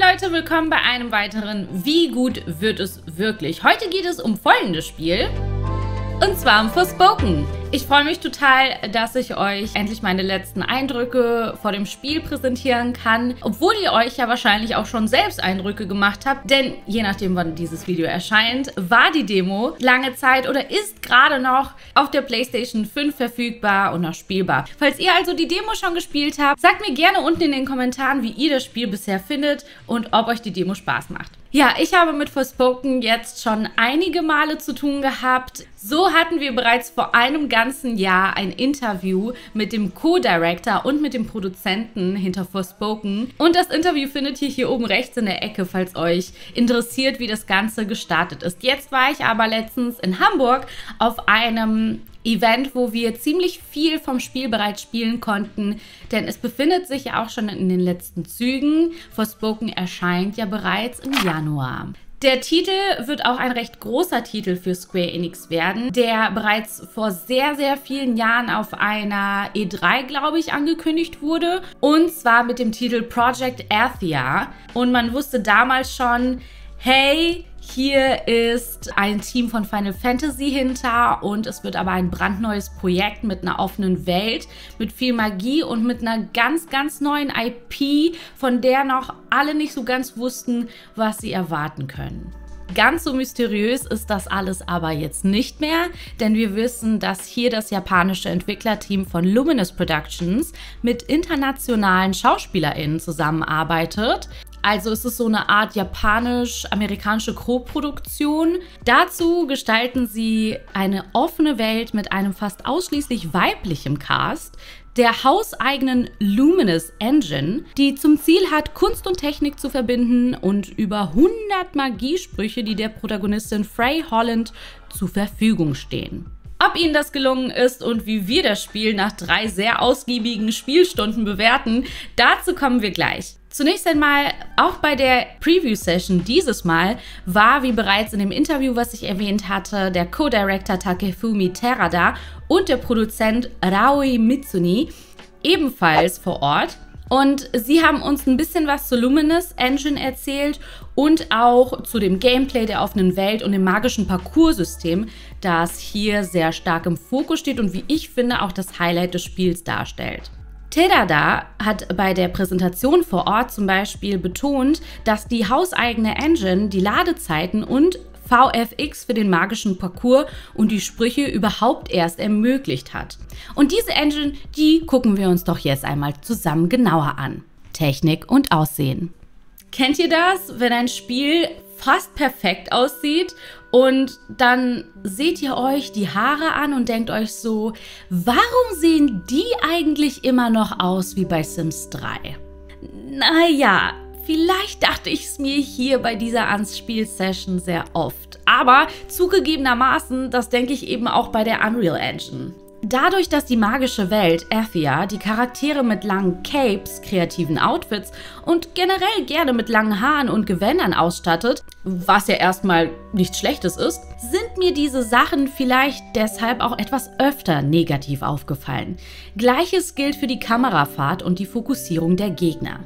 Hi Leute, willkommen bei einem weiteren Wie gut wird es wirklich? Heute geht es um folgendes Spiel. Und zwar um Forspoken. Ich freue mich total, dass ich euch endlich meine letzten Eindrücke vor dem Spiel präsentieren kann. Obwohl ihr euch ja wahrscheinlich auch schon selbst Eindrücke gemacht habt. Denn je nachdem, wann dieses Video erscheint, war die Demo lange Zeit oder ist gerade noch auf der PlayStation 5 verfügbar und noch spielbar. Falls ihr also die Demo schon gespielt habt, sagt mir gerne unten in den Kommentaren, wie ihr das Spiel bisher findet und ob euch die Demo Spaß macht. Ja, ich habe mit Forspoken jetzt schon einige Male zu tun gehabt. So hatten wir bereits vor einem ganzen Jahr ein Interview mit dem Co-Director und mit dem Produzenten hinter Forspoken. Und das Interview findet ihr hier oben rechts in der Ecke, falls euch interessiert, wie das Ganze gestartet ist. Jetzt war ich aber letztens in Hamburg auf einem Event, wo wir ziemlich viel vom Spiel bereits spielen konnten, denn es befindet sich ja auch schon in den letzten Zügen. Forspoken erscheint ja bereits im Januar. Der Titel wird auch ein recht großer Titel für Square Enix werden, der bereits vor sehr, sehr vielen Jahren auf einer E3, glaube ich, angekündigt wurde. Und zwar mit dem Titel Project Athia. Und man wusste damals schon, hey, hier ist ein Team von Final Fantasy hinter und es wird aber ein brandneues Projekt mit einer offenen Welt, mit viel Magie und mit einer ganz, ganz neuen IP, von der noch alle nicht so ganz wussten, was sie erwarten können. Ganz so mysteriös ist das alles aber jetzt nicht mehr, denn wir wissen, dass hier das japanische Entwicklerteam von Luminous Productions mit internationalen SchauspielerInnen zusammenarbeitet. Also es ist so eine Art japanisch-amerikanische Co-Produktion. Dazu gestalten sie eine offene Welt mit einem fast ausschließlich weiblichen Cast, der hauseigenen Luminous Engine, die zum Ziel hat, Kunst und Technik zu verbinden und über 100 Magiesprüche, die der Protagonistin Frey Holland zur Verfügung stehen. Ob Ihnen das gelungen ist und wie wir das Spiel nach drei sehr ausgiebigen Spielstunden bewerten, dazu kommen wir gleich. Zunächst einmal, auch bei der Preview-Session dieses Mal war, wie bereits in dem Interview, was ich erwähnt hatte, der Co-Director Takefumi Terada und der Produzent Raui Mitsuni ebenfalls vor Ort. Und sie haben uns ein bisschen was zur Luminous Engine erzählt und auch zu dem Gameplay der offenen Welt und dem magischen Parcoursystem, das hier sehr stark im Fokus steht und wie ich finde auch das Highlight des Spiels darstellt. Tedada hat bei der Präsentation vor Ort zum Beispiel betont, dass die hauseigene Engine die Ladezeiten und VFX für den magischen Parcours und die Sprüche überhaupt erst ermöglicht hat. Und diese Engine, die gucken wir uns doch jetzt einmal zusammen genauer an. Technik und Aussehen. Kennt ihr das, wenn ein Spiel fast perfekt aussieht und dann seht ihr euch die Haare an und denkt euch so, warum sehen die eigentlich immer noch aus wie bei Sims 3? Naja, vielleicht dachte ich es mir hier bei dieser Anspiel-Session sehr oft. Aber zugegebenermaßen, das denke ich eben auch bei der Unreal Engine. Dadurch, dass die magische Welt, Athia, die Charaktere mit langen Capes, kreativen Outfits und generell gerne mit langen Haaren und Gewändern ausstattet, was ja erstmal nichts Schlechtes ist, sind mir diese Sachen vielleicht deshalb auch etwas öfter negativ aufgefallen. Gleiches gilt für die Kamerafahrt und die Fokussierung der Gegner.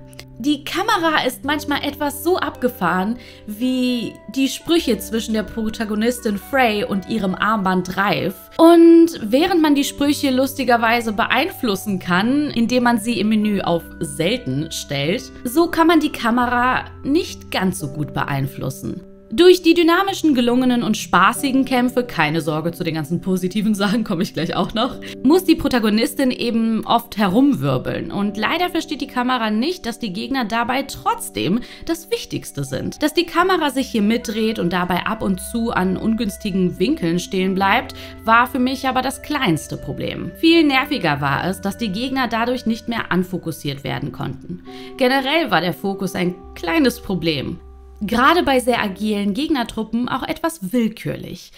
Die Kamera ist manchmal etwas so abgefahren wie die Sprüche zwischen der Protagonistin Frey und ihrem Armband Reif. Und während man die Sprüche lustigerweise beeinflussen kann, indem man sie im Menü auf Selten stellt, so kann man die Kamera nicht ganz so gut beeinflussen. Durch die dynamischen, gelungenen und spaßigen Kämpfe, keine Sorge zu den ganzen positiven Sachen, komme ich gleich auch noch, muss die Protagonistin eben oft herumwirbeln. Und leider versteht die Kamera nicht, dass die Gegner dabei trotzdem das Wichtigste sind. Dass die Kamera sich hier mitdreht und dabei ab und zu an ungünstigen Winkeln stehen bleibt, war für mich aber das kleinste Problem. Viel nerviger war es, dass die Gegner dadurch nicht mehr anfokussiert werden konnten. Generell war der Fokus ein kleines Problem. Gerade bei sehr agilen Gegnertruppen auch etwas willkürlich.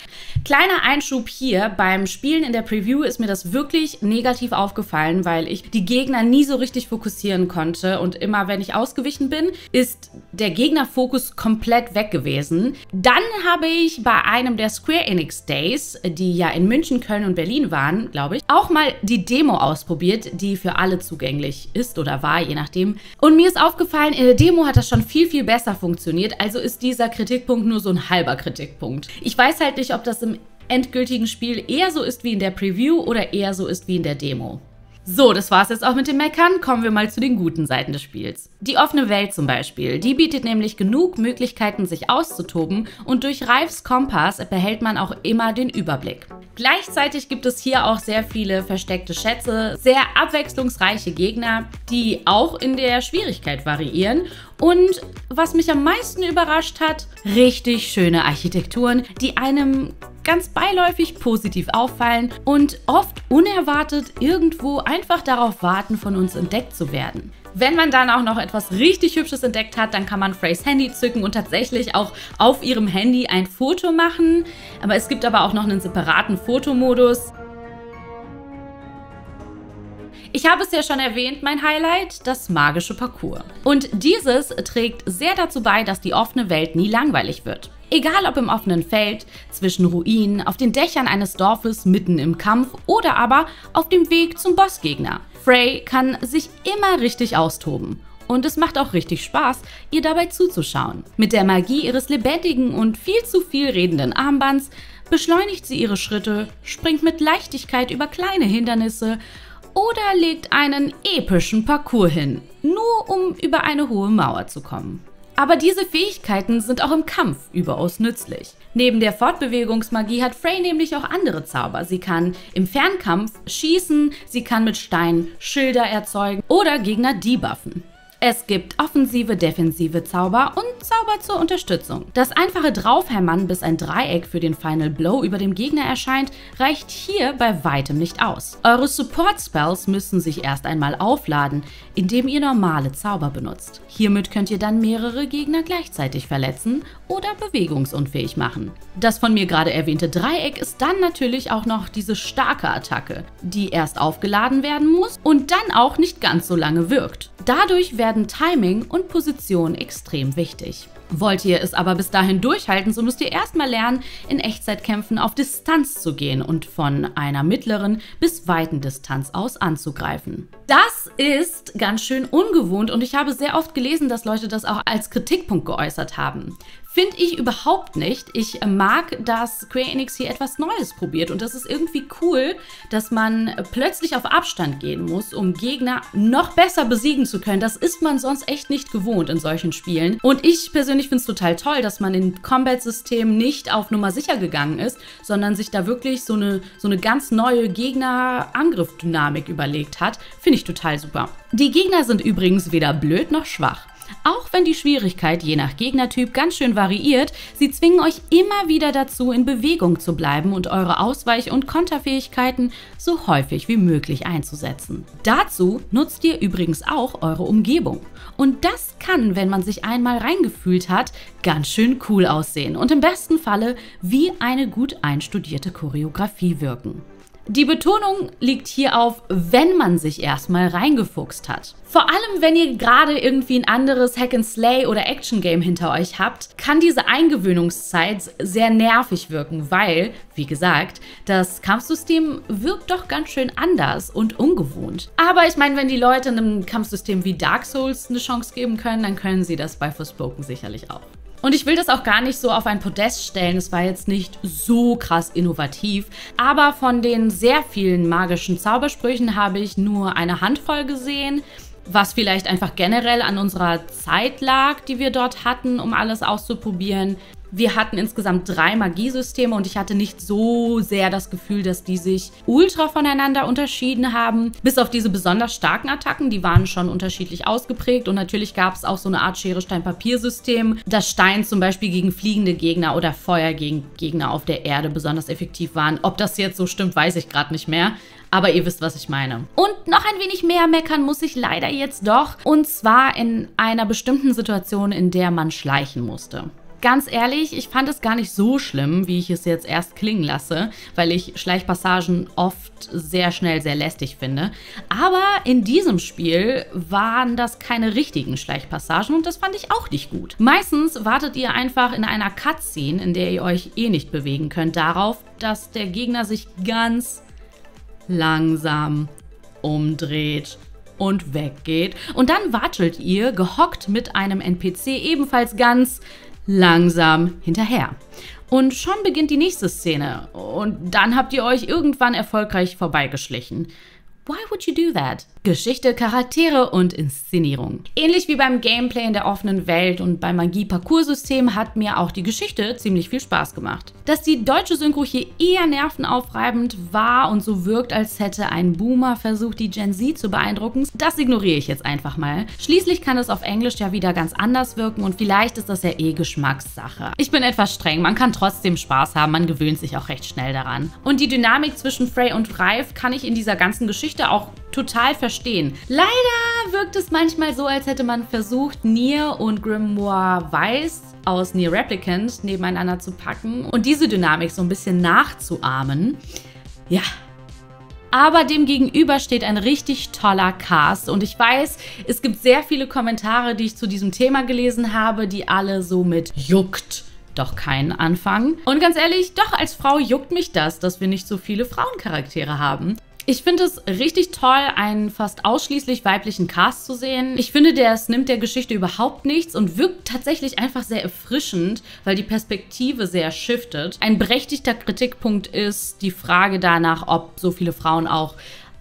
Kleiner Einschub hier, beim Spielen in der Preview ist mir das wirklich negativ aufgefallen, weil ich die Gegner nie so richtig fokussieren konnte und immer wenn ich ausgewichen bin, ist der Gegnerfokus komplett weg gewesen. Dann habe ich bei einem der Square Enix Days, die ja in München, Köln und Berlin waren, glaube ich, auch mal die Demo ausprobiert, die für alle zugänglich ist oder war, je nachdem. Und mir ist aufgefallen, in der Demo hat das schon viel, viel besser funktioniert. Also ist dieser Kritikpunkt nur so ein halber Kritikpunkt. Ich weiß halt nicht, ob das im endgültigen Spiel eher so ist wie in der Preview oder eher so ist wie in der Demo. So, das war's jetzt auch mit dem Meckern. Kommen wir mal zu den guten Seiten des Spiels. Die offene Welt zum Beispiel. Die bietet nämlich genug Möglichkeiten, sich auszutoben und durch Reifs Kompass behält man auch immer den Überblick. Gleichzeitig gibt es hier auch sehr viele versteckte Schätze, sehr abwechslungsreiche Gegner, die auch in der Schwierigkeit variieren. Und was mich am meisten überrascht hat, richtig schöne Architekturen, die einem ganz beiläufig positiv auffallen und oft unerwartet irgendwo einfach darauf warten, von uns entdeckt zu werden. Wenn man dann auch noch etwas richtig Hübsches entdeckt hat, dann kann man Freys Handy zücken und tatsächlich auch auf ihrem Handy ein Foto machen. Aber es gibt aber auch noch einen separaten Fotomodus. Ich habe es ja schon erwähnt, mein Highlight, das magische Parcours. Und dieses trägt sehr dazu bei, dass die offene Welt nie langweilig wird. Egal ob im offenen Feld, zwischen Ruinen, auf den Dächern eines Dorfes, mitten im Kampf oder aber auf dem Weg zum Bossgegner. Frey kann sich immer richtig austoben. Und es macht auch richtig Spaß, ihr dabei zuzuschauen. Mit der Magie ihres lebendigen und viel zu viel redenden Armbands beschleunigt sie ihre Schritte, springt mit Leichtigkeit über kleine Hindernisse oder legt einen epischen Parcours hin, nur um über eine hohe Mauer zu kommen. Aber diese Fähigkeiten sind auch im Kampf überaus nützlich. Neben der Fortbewegungsmagie hat Frey nämlich auch andere Zauber. Sie kann im Fernkampf schießen, sie kann mit Steinen Schilder erzeugen oder Gegner debuffen. Es gibt offensive, defensive Zauber und Zauber zur Unterstützung. Das einfache Draufhämmern, bis ein Dreieck für den Final Blow über dem Gegner erscheint, reicht hier bei weitem nicht aus. Eure Support-Spells müssen sich erst einmal aufladen, indem ihr normale Zauber benutzt. Hiermit könnt ihr dann mehrere Gegner gleichzeitig verletzen oder bewegungsunfähig machen. Das von mir gerade erwähnte Dreieck ist dann natürlich auch noch diese starke Attacke, die erst aufgeladen werden muss und dann auch nicht ganz so lange wirkt. Dadurch werden Timing und Position extrem wichtig. Wollt ihr es aber bis dahin durchhalten, so müsst ihr erstmal lernen, in Echtzeitkämpfen auf Distanz zu gehen und von einer mittleren bis weiten Distanz aus anzugreifen. Das ist ganz schön ungewohnt und ich habe sehr oft gelesen, dass Leute das auch als Kritikpunkt geäußert haben. Finde ich überhaupt nicht. Ich mag, dass Square Enix hier etwas Neues probiert und das ist irgendwie cool, dass man plötzlich auf Abstand gehen muss, um Gegner noch besser besiegen zu können. Das ist man sonst echt nicht gewohnt in solchen Spielen. Und ich persönlich finde es total toll, dass man im Combat-System nicht auf Nummer sicher gegangen ist, sondern sich da wirklich so eine, so eine ganz neue Gegner-Angriff-Dynamik überlegt hat. Finde ich total super. Die Gegner sind übrigens weder blöd noch schwach. Auch wenn die Schwierigkeit je nach Gegnertyp ganz schön variiert, sie zwingen euch immer wieder dazu, in Bewegung zu bleiben und eure Ausweich- und Konterfähigkeiten so häufig wie möglich einzusetzen. Dazu nutzt ihr übrigens auch eure Umgebung. Und das kann, wenn man sich einmal reingefühlt hat, ganz schön cool aussehen und im besten Falle wie eine gut einstudierte Choreografie wirken. Die Betonung liegt hier auf, wenn man sich erstmal reingefuchst hat. Vor allem, wenn ihr gerade irgendwie ein anderes Hack and Slay oder Action Game hinter euch habt, kann diese Eingewöhnungszeit sehr nervig wirken, weil, wie gesagt, das Kampfsystem wirkt doch ganz schön anders und ungewohnt. Aber ich meine, wenn die Leute einem Kampfsystem wie Dark Souls eine Chance geben können, dann können sie das bei Forspoken sicherlich auch. Und ich will das auch gar nicht so auf ein Podest stellen. Es war jetzt nicht so krass innovativ. Aber von den sehr vielen magischen Zaubersprüchen habe ich nur eine Handvoll gesehen. Was vielleicht einfach generell an unserer Zeit lag, die wir dort hatten, um alles auszuprobieren. Wir hatten insgesamt drei Magiesysteme und ich hatte nicht so sehr das Gefühl, dass die sich ultra voneinander unterschieden haben. Bis auf diese besonders starken Attacken, die waren schon unterschiedlich ausgeprägt und natürlich gab es auch so eine Art Schere-Stein-Papier-System, dass Stein zum Beispiel gegen fliegende Gegner oder Feuer gegen Gegner auf der Erde besonders effektiv waren. Ob das jetzt so stimmt, weiß ich gerade nicht mehr. Aber ihr wisst, was ich meine. Und noch ein wenig mehr meckern muss ich leider jetzt doch. Und zwar in einer bestimmten Situation, in der man schleichen musste. Ganz ehrlich, ich fand es gar nicht so schlimm, wie ich es jetzt erst klingen lasse, weil ich Schleichpassagen oft sehr schnell sehr lästig finde. Aber in diesem Spiel waren das keine richtigen Schleichpassagen und das fand ich auch nicht gut. Meistens wartet ihr einfach in einer Cutscene, in der ihr euch eh nicht bewegen könnt, darauf, dass der Gegner sich ganz langsam umdreht und weggeht. Und dann watschelt ihr, gehockt mit einem NPC, ebenfalls ganz langsam hinterher. Und schon beginnt die nächste Szene. Und dann habt ihr euch irgendwann erfolgreich vorbeigeschlichen. Why would you do that? Geschichte, Charaktere und Inszenierung. Ähnlich wie beim Gameplay in der offenen Welt und beim Magie-Parcours-System hat mir auch die Geschichte ziemlich viel Spaß gemacht. Dass die deutsche Synchro hier eher nervenaufreibend war und so wirkt, als hätte ein Boomer versucht, die Gen Z zu beeindrucken, das ignoriere ich jetzt einfach mal. Schließlich kann es auf Englisch ja wieder ganz anders wirken und vielleicht ist das ja eh Geschmackssache. Ich bin etwas streng, man kann trotzdem Spaß haben, man gewöhnt sich auch recht schnell daran. Und die Dynamik zwischen Frey und Ralph kann ich in dieser ganzen Geschichte auch total verstehen. Leider wirkt es manchmal so, als hätte man versucht, Nier und Grimoire Weiß aus Nier Replicant nebeneinander zu packen und diese Dynamik so ein bisschen nachzuahmen. Ja, aber dem gegenüber steht ein richtig toller Cast. Und ich weiß, es gibt sehr viele Kommentare, die ich zu diesem Thema gelesen habe, die alle so mit juckt doch keinen anfangen. Und ganz ehrlich, doch als Frau juckt mich das, dass wir nicht so viele Frauencharaktere haben. Ich finde es richtig toll, einen fast ausschließlich weiblichen Cast zu sehen. Ich finde, es nimmt der Geschichte überhaupt nichts und wirkt tatsächlich einfach sehr erfrischend, weil die Perspektive sehr shiftet. Ein berechtigter Kritikpunkt ist die Frage danach, ob so viele Frauen auch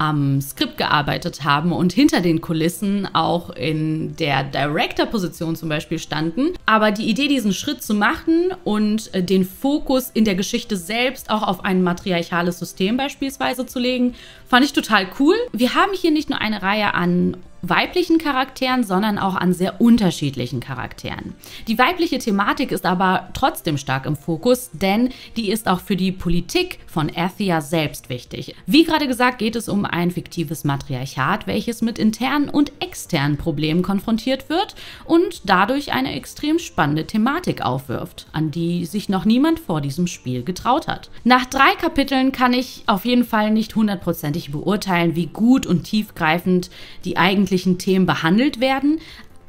am Skript gearbeitet haben und hinter den Kulissen auch in der Director-Position zum Beispiel standen. Aber die Idee, diesen Schritt zu machen und äh, den Fokus in der Geschichte selbst auch auf ein matriarchales System beispielsweise zu legen, fand ich total cool. Wir haben hier nicht nur eine Reihe an weiblichen Charakteren, sondern auch an sehr unterschiedlichen Charakteren. Die weibliche Thematik ist aber trotzdem stark im Fokus, denn die ist auch für die Politik von Athia selbst wichtig. Wie gerade gesagt, geht es um ein fiktives Matriarchat, welches mit internen und externen Problemen konfrontiert wird und dadurch eine extrem spannende Thematik aufwirft, an die sich noch niemand vor diesem Spiel getraut hat. Nach drei Kapiteln kann ich auf jeden Fall nicht hundertprozentig beurteilen, wie gut und tiefgreifend die eigentlich alltäglichen Themen behandelt werden.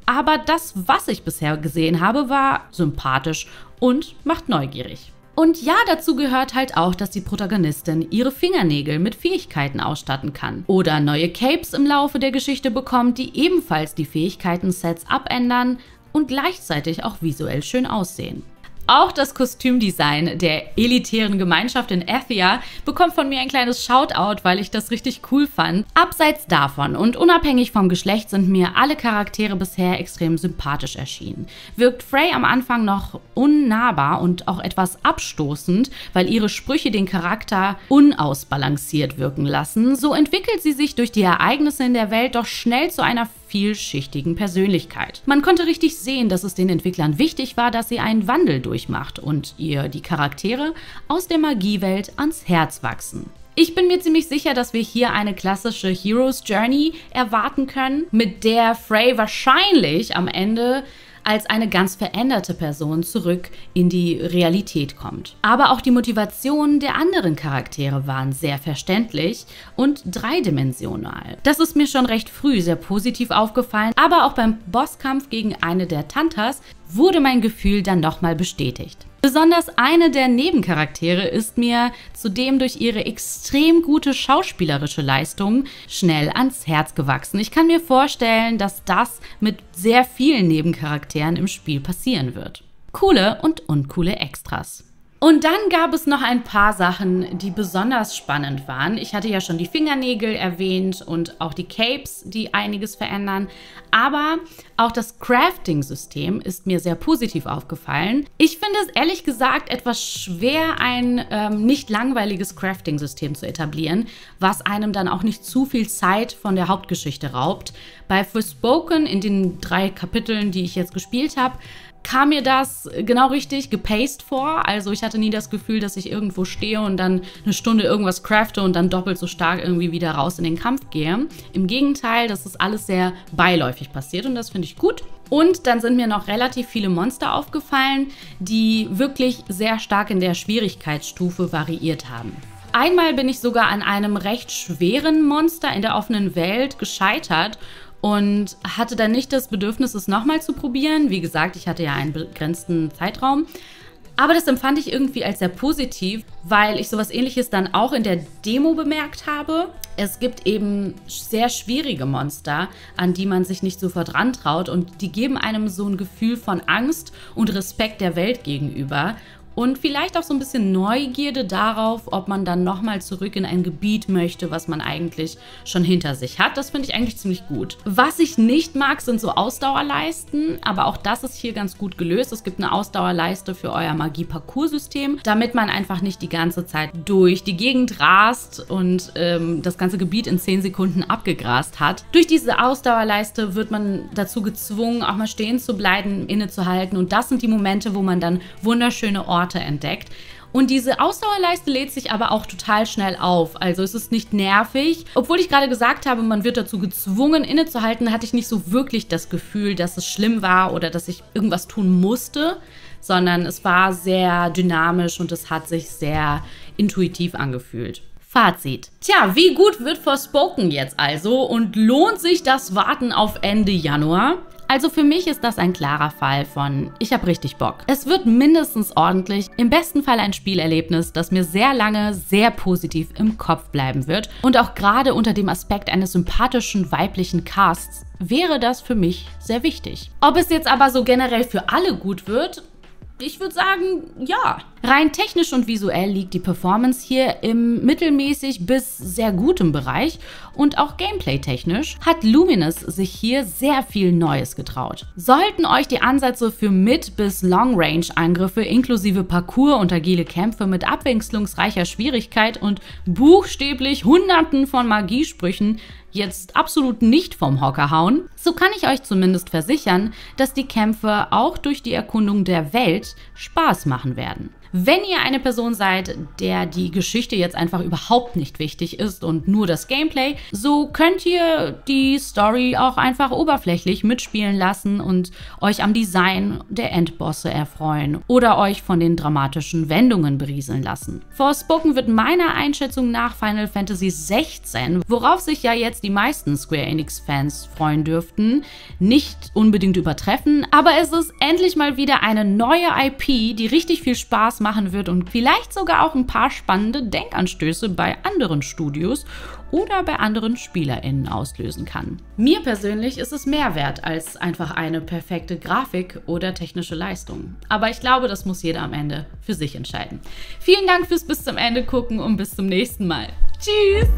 Aber das, was ich bisher gesehen habe, war sympathisch und macht neugierig. Und ja, dazu gehört halt auch, dass die Protagonistin ihre Fingernägel mit Fähigkeiten ausstatten kann. Oder neue Capes im Laufe der Geschichte bekommt, die ebenfalls die Fähigkeiten-Sets abändern und gleichzeitig auch visuell schön aussehen. Auch das Kostümdesign der elitären Gemeinschaft in Athia bekommt von mir ein kleines Shoutout, weil ich das richtig cool fand. Abseits davon und unabhängig vom Geschlecht sind mir alle Charaktere bisher extrem sympathisch erschienen. Wirkt Frey am Anfang noch unnahbar und auch etwas abstoßend, weil ihre Sprüche den Charakter unausbalanciert wirken lassen, so entwickelt sie sich durch die Ereignisse in der Welt doch schnell zu einer vielschichtigen Persönlichkeit. Man konnte richtig sehen, dass es den Entwicklern wichtig war, dass sie einen Wandel durchmacht und ihr die Charaktere aus der Magiewelt ans Herz wachsen. Ich bin mir ziemlich sicher, dass wir hier eine klassische Hero's Journey erwarten können, mit der Frey wahrscheinlich am Ende als eine ganz veränderte Person zurück in die Realität kommt. Aber auch die Motivationen der anderen Charaktere waren sehr verständlich und dreidimensional. Das ist mir schon recht früh sehr positiv aufgefallen, aber auch beim Bosskampf gegen eine der Tantas wurde mein Gefühl dann nochmal bestätigt. Besonders eine der Nebencharaktere ist mir zudem durch ihre extrem gute schauspielerische Leistung schnell ans Herz gewachsen. Ich kann mir vorstellen, dass das mit sehr vielen Nebencharakteren im Spiel passieren wird. Coole und uncoole Extras. Und dann gab es noch ein paar Sachen, die besonders spannend waren. Ich hatte ja schon die Fingernägel erwähnt und auch die Capes, die einiges verändern. Aber auch das Crafting-System ist mir sehr positiv aufgefallen. Ich finde es ehrlich gesagt etwas schwer, ein ähm, nicht langweiliges Crafting-System zu etablieren, was einem dann auch nicht zu viel Zeit von der Hauptgeschichte raubt. Bei Forspoken in den drei Kapiteln, die ich jetzt gespielt habe, kam mir das genau richtig gepaced vor. Also ich hatte nie das Gefühl, dass ich irgendwo stehe und dann eine Stunde irgendwas crafte und dann doppelt so stark irgendwie wieder raus in den Kampf gehe. Im Gegenteil, das ist alles sehr beiläufig passiert und das finde ich gut. Und dann sind mir noch relativ viele Monster aufgefallen, die wirklich sehr stark in der Schwierigkeitsstufe variiert haben. Einmal bin ich sogar an einem recht schweren Monster in der offenen Welt gescheitert und hatte dann nicht das Bedürfnis, es nochmal zu probieren. Wie gesagt, ich hatte ja einen begrenzten Zeitraum. Aber das empfand ich irgendwie als sehr positiv, weil ich sowas ähnliches dann auch in der Demo bemerkt habe. Es gibt eben sehr schwierige Monster, an die man sich nicht sofort rantraut und die geben einem so ein Gefühl von Angst und Respekt der Welt gegenüber und vielleicht auch so ein bisschen Neugierde darauf, ob man dann nochmal zurück in ein Gebiet möchte, was man eigentlich schon hinter sich hat. Das finde ich eigentlich ziemlich gut. Was ich nicht mag, sind so Ausdauerleisten, aber auch das ist hier ganz gut gelöst. Es gibt eine Ausdauerleiste für euer Magie-Parcours-System, damit man einfach nicht die ganze Zeit durch die Gegend rast und ähm, das ganze Gebiet in 10 Sekunden abgegrast hat. Durch diese Ausdauerleiste wird man dazu gezwungen, auch mal stehen zu bleiben, innezuhalten und das sind die Momente, wo man dann wunderschöne Orte Orte entdeckt. Und diese Ausdauerleiste lädt sich aber auch total schnell auf. Also es ist nicht nervig. Obwohl ich gerade gesagt habe, man wird dazu gezwungen, innezuhalten, hatte ich nicht so wirklich das Gefühl, dass es schlimm war oder dass ich irgendwas tun musste, sondern es war sehr dynamisch und es hat sich sehr intuitiv angefühlt. Fazit. Tja, wie gut wird Forspoken jetzt also und lohnt sich das Warten auf Ende Januar? Also für mich ist das ein klarer Fall von ich habe richtig Bock. Es wird mindestens ordentlich, im besten Fall ein Spielerlebnis, das mir sehr lange sehr positiv im Kopf bleiben wird und auch gerade unter dem Aspekt eines sympathischen weiblichen Casts wäre das für mich sehr wichtig. Ob es jetzt aber so generell für alle gut wird, ich würde sagen, ja. Rein technisch und visuell liegt die Performance hier im mittelmäßig bis sehr gutem Bereich und auch gameplay-technisch hat Luminous sich hier sehr viel Neues getraut. Sollten euch die Ansätze für Mid- bis Long-Range-Angriffe inklusive Parcours und agile Kämpfe mit abwechslungsreicher Schwierigkeit und buchstäblich hunderten von Magiesprüchen jetzt absolut nicht vom Hocker hauen, so kann ich euch zumindest versichern, dass die Kämpfe auch durch die Erkundung der Welt Spaß machen werden. Wenn ihr eine Person seid, der die Geschichte jetzt einfach überhaupt nicht wichtig ist und nur das Gameplay, so könnt ihr die Story auch einfach oberflächlich mitspielen lassen und euch am Design der Endbosse erfreuen oder euch von den dramatischen Wendungen berieseln lassen. Forspoken wird meiner Einschätzung nach Final Fantasy 16, worauf sich ja jetzt die meisten Square Enix-Fans freuen dürften, nicht unbedingt übertreffen, aber es ist endlich mal wieder eine neue IP, die richtig viel Spaß macht machen wird und vielleicht sogar auch ein paar spannende Denkanstöße bei anderen Studios oder bei anderen SpielerInnen auslösen kann. Mir persönlich ist es mehr wert als einfach eine perfekte Grafik oder technische Leistung. Aber ich glaube, das muss jeder am Ende für sich entscheiden. Vielen Dank fürs bis zum Ende gucken und bis zum nächsten Mal. Tschüss!